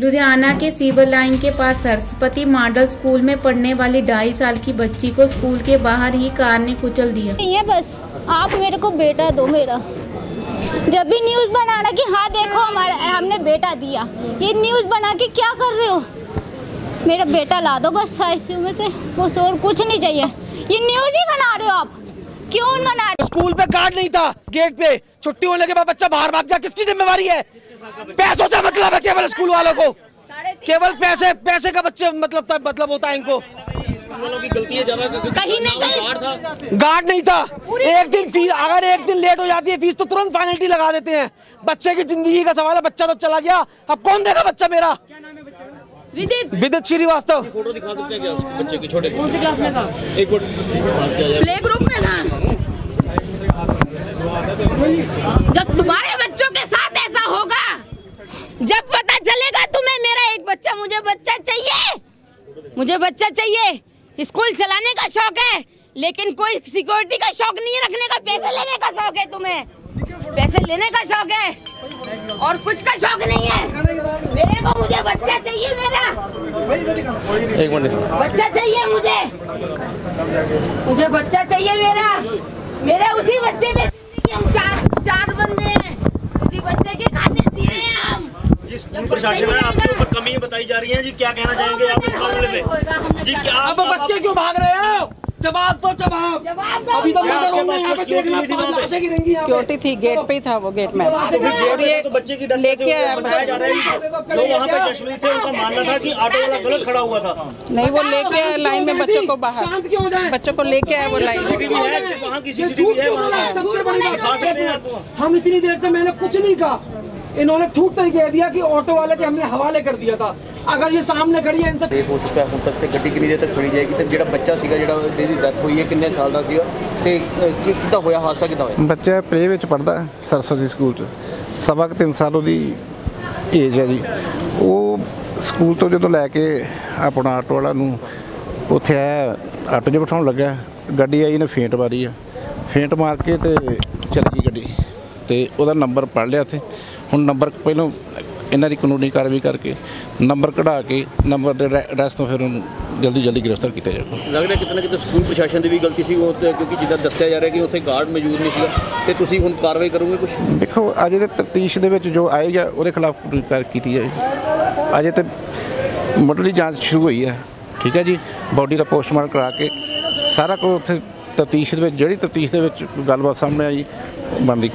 लुधियाना के civil line के पास Saraswati model school में पढ़ने वाली ढाई साल की बच्ची को स्कूल के बाहर ही कार ने कुचल दिया। ये बस आप मेरे को बेटा दो मेरा। जब भी न्यूज़ बनाना कि हाँ देखो हमारा हमने बेटा दिया। ये न्यूज़ बना के क्या कर रहे हो? मेरा बेटा ला दो बस आईसीयू में से बस और कुछ नहीं चाहिए। ये न्यूज़ ही बना रहे हो आप। क्यों बना रहे स्कूल पे गार्ड नहीं था गेट पे। छुट्टी होने के बाद बच्चा बाहर भाग गया किसकी जिम्मेवारी है? पैसों से मतलब है केवल स्कूल वालों को। केवल पैसे पैसे का बच्चे मतलब मतलब होता है इनको। कहीं नहीं कहीं गार्ड नहीं था। एक दिन फ़ीस अगर एक दिन लेट हो जाती है फ़ीस तो तुरंत पेनल्टी लगा देते हैं। बच्चे की ज़िंदगी का सवाल है बच्चा तो चला गया। अब कौन देगा बच्चा मेरा? विदित। विदित श्रीवास्तव। फ़ोटो दिखा सकते हैं क्या बच्चे की? छोटे कौन सी क्लास में था? एक मिनट प्ले ग्रुप में था जब तुम्हारे बच्चों के साथ ऐसा होगा जब पता चलेगा तुम्हें मेरा एक बच्चा मुझे बच्चा चाहिए। मुझे बच्चा चाहिए। स्कूल चलाने का शौक है लेकिन कोई सिक्योरिटी का शौक नहीं रखने का पैसे लेने का शौक है तुम्हें। पैसे लेने का शौक है और कुछ का शौक नहीं है। मेरे को मुझे बच्चा चाहिए मेरा। एक मिनट। बच्चा चाहिए मुझे। मुझे बच्चा चाहिए मेरा। मेरे उसी बच्चे में हम चार चार बंदे हैं। उसी बच्चे के खातिर हम जी स्कूल प्रशासन है आपके ऊपर कमी बताई जा रही है जी क्या कहना चाहेंगे आप इस मामले में? जी क्या अब बच के क्यों भाग रहे हो? जवाब तो जवाब। अभी तो यहाँ पे हैं, गिरेंगी यहाँ पे। सिक्योरिटी थी गेट पे ही था वो गेट में और ये तो बच्चे की लेके आया बताया जा रहा है जो। वहाँ पे चश्मे थे उनका मानना था कि ऑटो वाला गलत खड़ा हुआ था। नहीं वो लेके आया लाइन में बच्चों को बाहर। शांत क्यों जाए? बच्चों को लेके आया वो लाइन। में है है है हैं? हम इतनी देर से मैंने कुछ नहीं कहा। इन्होंने छूट तो कह दिया कि ऑटो वाले के हमने हवाले कर दिया था अगर ये सामने खड़ी है इनसे ਰੇਸ ਹੋ ਚੁੱਕਾ ਹੈ ਹੁਣ ਤੱਕ ਤੇ ਗੱਡੀ ਕਿੰਨੀ ਦੇਰ ਤੱਕ ਖੜੀ ਜਾਏਗੀ ਤੇ ਜਿਹੜਾ ਬੱਚਾ ਸੀਗਾ ਜਿਹੜਾ ਜਿਹਦੀ ਡੈਥ ਹੋਈ ਹੈ ਕਿੰਨੇ ਸਾਲ ਦਾ ਸੀਗਾ ਤੇ ਅਹ, ਕੀ ਕਿੱਦਾਂ ਹੋਇਆ ਹਾਦਸਾ ਕਿੱਦਾਂ ਹੋਇਆ ਬੱਚਾ ਪ੍ਰੇ ਵਿੱਚ ਪੜਦਾ ਸਰਸਵਤੀ ਸਕੂਲ 'ਚ ਸਵਾ ਕੁ ਤਿੰਨ ਸਾਲ ਉਹਦੀ ਏਜ ਹੈ ਜੀ ਉਹ ਸਕੂਲ ਤੋਂ ਜਦੋਂ ਲੈ ਕੇ ਆਪਣਾ ਆਟੋ ਵਾਲਾ ਨੂੰ ਉੱਥੇ ਆਇਆ ਆਟੋ 'ਚ ਬਿਠਾਉਣ ਲੱਗਾ ਗੱਡੀ ਆਈ ਨੇ ਫੇਂਟ ਮਾਰੀ ਆ ਫੇਂਟ ਮਾਰ ਕੇ ਤੇ ਚਲੀ ਗਈ ਗੱਡੀ ਤੇ ਉਹਦਾ ਨੰਬਰ ਪੜ ਲਿਆ ਤੇ ਹੁਣ ਨੰਬਰ ਪਹਿਲਾਂ ਇਹਨਾਂ ਦੀ ਕਾਨੂੰਨੀ ਕਾਰਵਾਈ ਕਰਕੇ ਨੰਬਰ ਕਢਾ ਕੇ ਨੰਬਰ ਦੇ ਐਡਰੈਸ ਤੋਂ ਫਿਰ ਉਹਨੂੰ ਜਲਦੀ ਜਲਦੀ ਗ੍ਰਿਫਤਾਰ ਕੀਤਾ ਜਾਊਗਾ ਲੱਗ ਰਿਹਾ ਕਿਤੇ ਨਾ ਕਿਤੇ ਸਕੂਲ ਪ੍ਰਸ਼ਾਸਨ ਦੀ ਵੀ ਗਲਤੀ ਸੀ ਉਹ ਕਿਉਂਕਿ ਜਿੱਦਾਂ ਦੱਸਿਆ ਜਾ ਰਿਹਾ ਕਿ ਉੱਥੇ ਗਾਰਡ ਮੌਜੂਦ ਨਹੀਂ ਸੀਗਾ ਤੇ ਤੁਸੀਂ ਹੁਣ ਕਾਰਵਾਈ ਕਰੋਗੇ ਕੁਝ ਦੇਖੋ ਅਜੇ ਦੇ ਤਫਤੀਸ਼ ਦੇ ਵਿੱਚ ਜੋ ਆਏਗਾ ਉਹਦੇ ਖਿਲਾਫ ਕਾਰਵਾਈ ਕੀਤੀ ਜਾਏਗੀ ਅਜੇ ਤੇ ਮੁੱਢਲੀ ਜਾਂਚ ਸ਼ੁਰੂ ਹੋਈ ਹੈ ਠੀਕ ਹੈ ਜੀ? ਬਾਡੀ ਦਾ ਪੋਸਟਮਾਰਟਮ ਕਰਾ ਕੇ ਸਾਰਾ ਕੁਝ ਉੱਥੇ ਤਫਤੀਸ਼ ਦੇ ਵਿੱਚ ਜਿਹੜੀ ਤਫਤੀਸ਼ ਦੇ ਵਿੱਚ ਗੱਲਬਾਤ ਸਾਹਮਣੇ ਆਈ ਬਣਦੀ